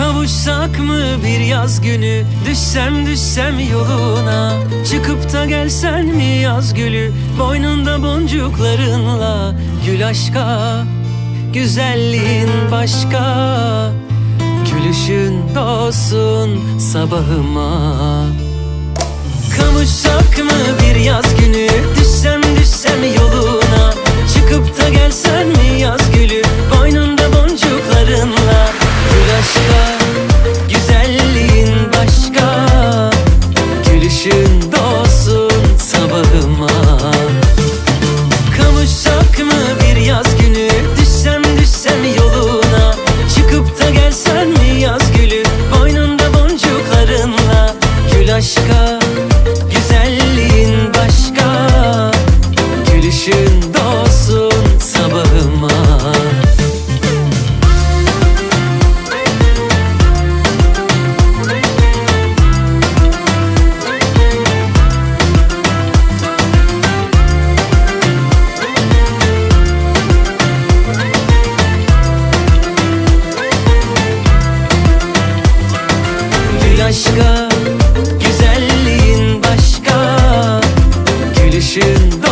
Kavuşsak mı bir yaz günü? Düşsem düşsem yoluna. Çıkıp da gelsen mi yaz gülü? Boynunda boncuklarınla Gül aşka. Güzelliğin başka. Gülüşün doğsun sabahıma Gül aşka Güzelliğin başka. Gülüşün doğsun sabahıma. Aşka ateşin